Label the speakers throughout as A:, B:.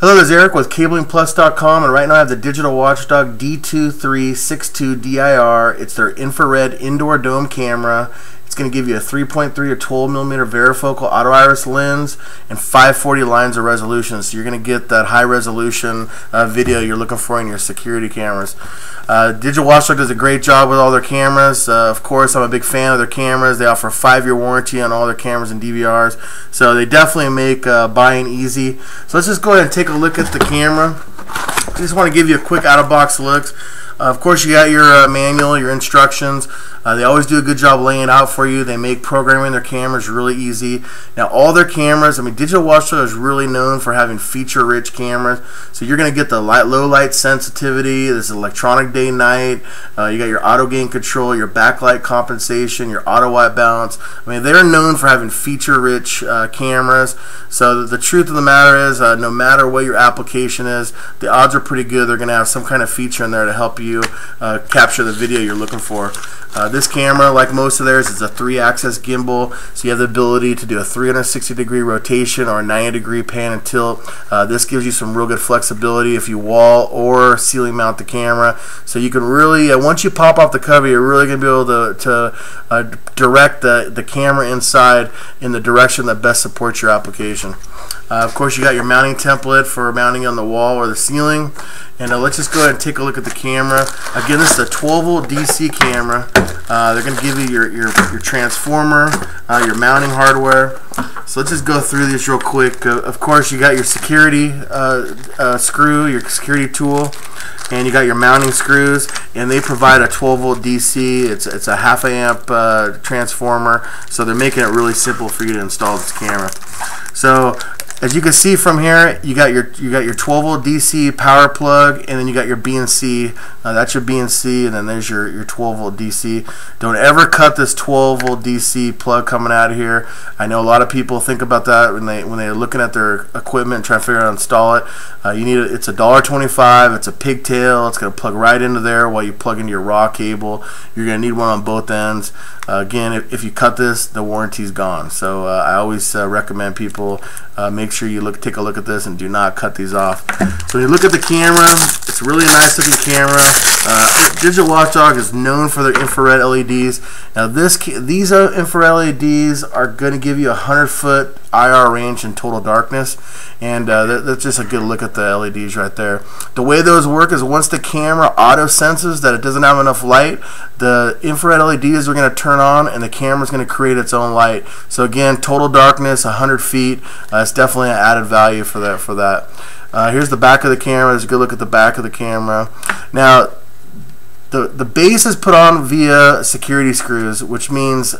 A: Hello, this is Eric with CablingPlus.com, and right now I have the Digital Watchdog D2362DIR. It's their infrared indoor dome camera. It's going to give you a 3.3 or 12 millimeter varifocal auto iris lens and 540 lines of resolution. So you're going to get that high resolution uh, video you're looking for in your security cameras. Uh, Digital Watchdog does a great job with all their cameras. Uh, of course, I'm a big fan of their cameras. They offer a five-year warranty on all their cameras and DVRs. So they definitely make uh, buying easy. So let's just go ahead and take a look at the camera. I just want to give you a quick out-of-box look. Uh, of course, you got your uh, manual, your instructions. Uh, they always do a good job laying out for you. They make programming their cameras really easy. Now, all their cameras, I mean, Digital Watchdog is really known for having feature-rich cameras. So you're going to get the light, low light sensitivity, this electronic day-night. Uh, you got your auto gain control, your backlight compensation, your auto white balance. I mean, they're known for having feature-rich cameras. So the, truth of the matter is, no matter what your application is, the odds are pretty good they're going to have some kind of feature in there to help you you uh, capture the video you're looking for. Uh, this camera, like most of theirs, is a three-axis gimbal, so you have the ability to do a 360 degree rotation or a 90 degree pan and tilt. Uh, this gives you some real good flexibility if you wall or ceiling mount the camera. So you can really, uh, once you pop off the cover, you're really going to be able to, to uh, direct the, the camera inside in the direction that best supports your application. Uh, of course, you got your mounting template for mounting on the wall or the ceiling. And let's just go ahead and take a look at the camera. Again, this is a 12 volt DC camera. Uh, they're going to give you your, your, your transformer, uh, your mounting hardware. So let's just go through this real quick. Uh, of course, you got your security uh, screw, your security tool and you got your mounting screws and they provide a 12 volt DC it's, it's a half amp uh, transformer so they're making it really simple for you to install this camera so as you can see from here, you got your you got your 12 volt DC power plug, and then you got your BNC. Uh, that's your BNC, and then there's your your 12 volt DC. Don't ever cut this 12 volt DC plug coming out of here. I know a lot of people think about that when they when they're looking at their equipment trying to figure out how to install it. Uh, you need a, it's a dollar 25. It's a pigtail. It's gonna plug right into there while you plug into your raw cable. You're gonna need one on both ends. Uh, again, if, if you cut this, the warranty's gone. So uh, I always uh, recommend people make make sure you look, take a look at this and do not cut these off. So when you look at the camera, it's really a nice looking camera. Uh, Digital Watchdog is known for their infrared LEDs. Now this these infrared LEDs are going to give you a 100 foot IR range in total darkness and uh, that, that's just a good look at the LEDs right there. The way those work is once the camera auto senses that it doesn't have enough light the infrared LEDs are going to turn on and the camera is going to create its own light. So again total darkness 100 feet uh, it's definitely an added value for that for that. Uh, here's the back of the camera. There's a good look at the back of the camera. Now the, the base is put on via security screws, which means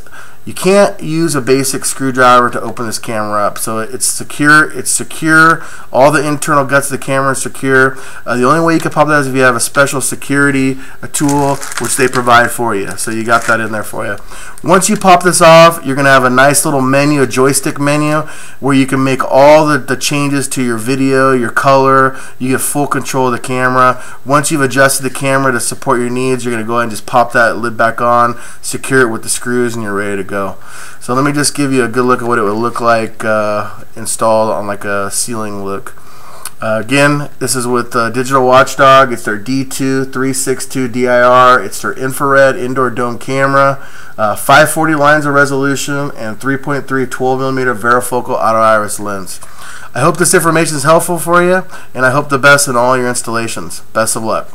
A: you can't use a basic screwdriver to open this camera up. So it's secure. It's secure. All the internal guts of the camera are secure. Uh, the only way you can pop that is if you have a special security a tool, which they provide for you. So you got that in there for you. Once you pop this off, you're going to have a nice little menu, a joystick menu, where you can make all the, the changes to your video, your color. You get full control of the camera. Once you've adjusted the camera to support your needs, you're going to go ahead and just pop that lid back on, secure it with the screws, and you're ready to go. So let me just give you a good look at what it would look like uh, installed on like a ceiling look. Uh, again, this is with uh, Digital Watchdog. It's their D2362DIR. It's their infrared indoor dome camera, uh, 540 lines of resolution, and 3.3 12mm varifocal auto iris lens. I hope this information is helpful for you, and I hope the best in all your installations. Best of luck.